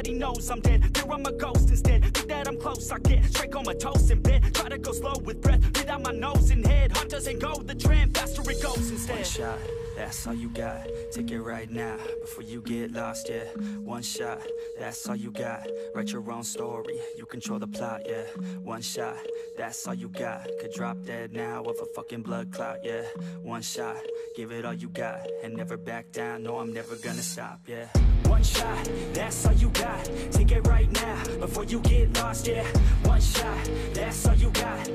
Nobody knows I'm dead. Fear I'm a ghost instead. Think that I'm close. I get straight comatose in bed. Try to go slow with breath. Breathe out my nose and doesn't go the. Faster it goes instead. One shot, that's all you got. Take it right now before you get lost. Yeah, one shot, that's all you got. Write your own story. You control the plot. Yeah, one shot, that's all you got. Could drop dead now of a fucking blood clot. Yeah, one shot, give it all you got and never back down. No, I'm never gonna stop. Yeah. One shot, that's all you got. Take it right now before you get lost. Yeah, one shot, that's all you got.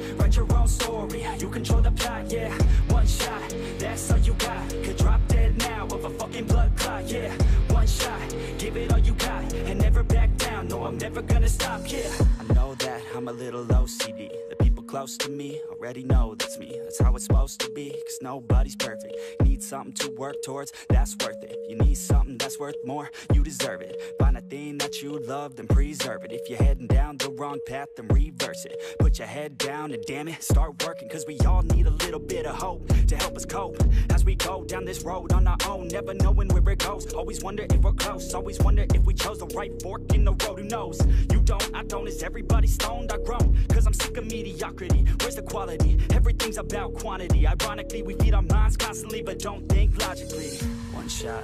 Close to me already know that's me. That's how it's supposed to be. Cause nobody's perfect. Need something to work towards. That's worth it. You need something that's worth more. You deserve it. Find a thing that you love, then preserve it. If you're heading down the wrong path, then reverse it. Put your head down and damn it, start working. Cause we all need a little bit of hope to help us cope. As we go down this road on our own, never knowing where it goes. Always wonder if we're close. Always wonder if we chose the right fork in the road. Who knows? You don't, I don't. Is everybody stoned? I grown. Cause I'm sick of mediocrity. Where's the quality? Everything's about quantity. Ironically, we feed our minds constantly, but don't think logically. One shot.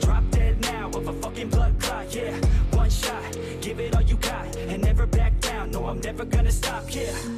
drop dead now of a fucking blood clot. Yeah, one shot. Give it all you got and never back down. No, I'm never gonna stop. Yeah.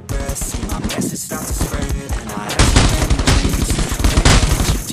breath, see my message start to spread And I have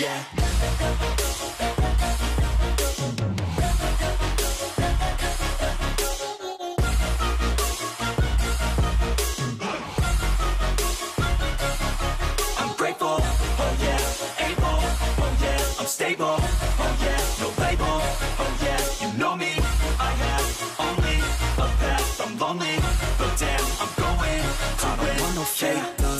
yeah I'm grateful, oh yeah, able, oh yeah, I'm stable, oh yeah, no label,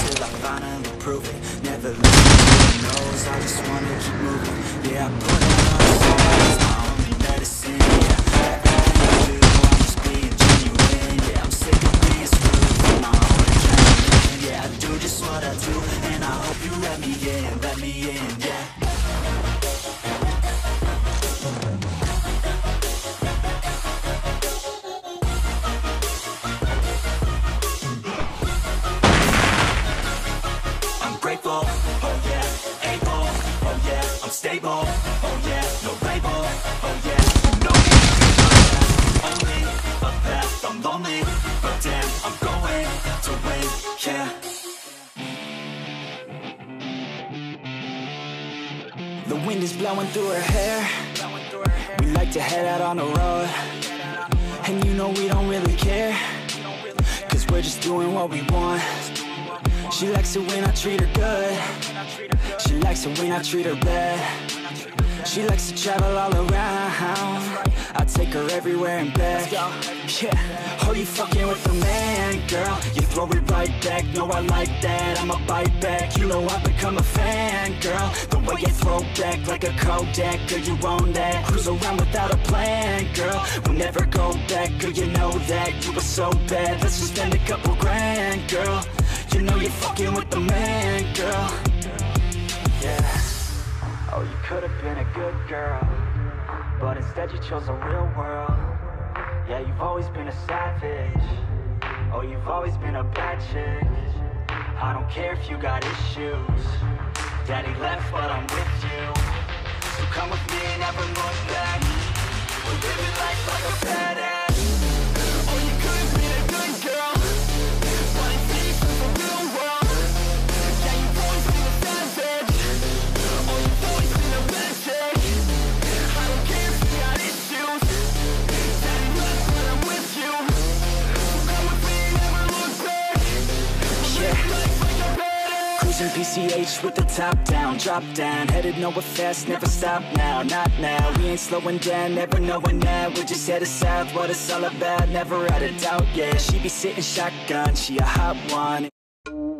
Till I finally prove it. Never to the I just wanna keep moving. Yeah, I put it on It's my only medicine Yeah, everything I do I'm just being genuine Yeah, I'm sick of being my own Yeah, I do just what I do And I hope you let me in. Let me in, yeah The wind is blowing through her hair. We like to head out on the road. And you know we don't really care. Cause we're just doing what we want. She likes it when I treat her good. She likes it when I treat her bad. She likes to travel all around. I take her everywhere and back. Yeah, oh you fucking with the man, girl. You throw it right back. No, I like that. I'ma bite back. You know I've become a fan, girl. The way you throw back like a Kodak, girl, you own that. Cruise around without a plan, girl. We'll never go back, girl. You know that you were so bad. Let's just spend a couple grand, girl. You know you're fucking with the man, girl. Could have been a good girl, but instead you chose a real world. Yeah, you've always been a savage. Oh, you've always been a bad chick. I don't care if you got issues. Daddy left, but I'm with you. So come with me, never look back. We're living life like a badass. Cruising PCH with the top down, drop down Headed nowhere fast, never stop now, not now. We ain't slowing down, never knowing that We're just headed south, what it's all about Never out of doubt, yeah. She be sitting shotgun, she a hot one